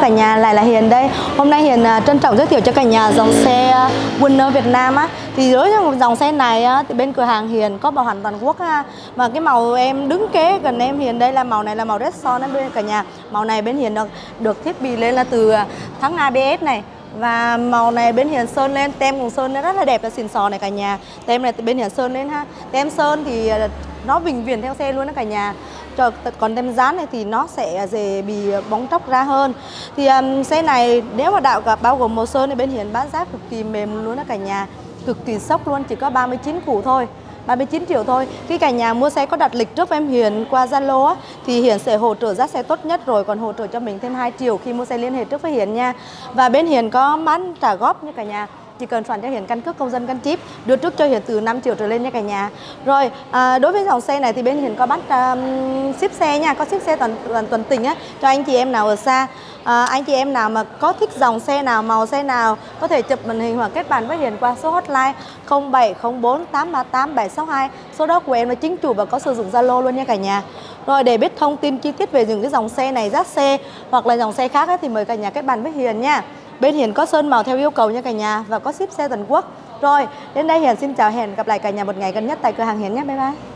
Cả nhà, lại là Hiền đây. Hôm nay Hiền à, trân trọng giới thiệu cho cả nhà dòng xe à, Winner Việt Nam á. Thì đối với dòng xe này á, thì bên cửa hàng Hiền có bảo hành toàn quốc ha. Và cái màu em đứng kế gần em Hiền đây là màu này là màu red son bên cả nhà. Màu này bên Hiền được được thiết bị lên là từ à, thắng ABS này và màu này bên Hiền sơn lên tem cùng sơn nó rất là đẹp và xịn sò này cả nhà tem này bên Hiền sơn lên ha tem sơn thì nó bình viền theo xe luôn đó cả nhà cho còn tem dán này thì nó sẽ dễ bị bóng tróc ra hơn thì um, xe này nếu mà đạo cả bao gồm màu sơn thì bên Hiền bán giá cực kỳ mềm luôn đó cả nhà cực kỳ sốc luôn chỉ có 39 củ thôi 39 triệu thôi. Khi cả nhà mua xe có đặt lịch trước với em Hiền qua Zalo thì Hiền sẽ hỗ trợ giá xe tốt nhất rồi còn hỗ trợ cho mình thêm 2 triệu khi mua xe liên hệ trước với Hiền nha. Và bên Hiền có bán trả góp như cả nhà chỉ cần soạn cho hiện căn cước công dân căn chip đưa trước cho hiện từ 5 triệu trở lên nha cả nhà. Rồi à, đối với dòng xe này thì bên hiện có bắt um, ship xe nha có ship xe toàn toàn tuần tỉnh á cho anh chị em nào ở xa. À, anh chị em nào mà có thích dòng xe nào màu xe nào có thể chụp màn hình hoặc kết bạn với Hiền qua số hotline 0704 838 762 số đó của em là chính chủ và có sử dụng Zalo luôn nha cả nhà. Rồi để biết thông tin chi tiết về những cái dòng xe này rác xe hoặc là dòng xe khác ấy, thì mời cả nhà kết bạn với Hiền nha. Bên Hiền có sơn màu theo yêu cầu nha cả nhà và có ship xe toàn quốc. Rồi, đến đây Hiền xin chào hẹn gặp lại cả nhà một ngày gần nhất tại cửa hàng Hiền nhé. Bye bye.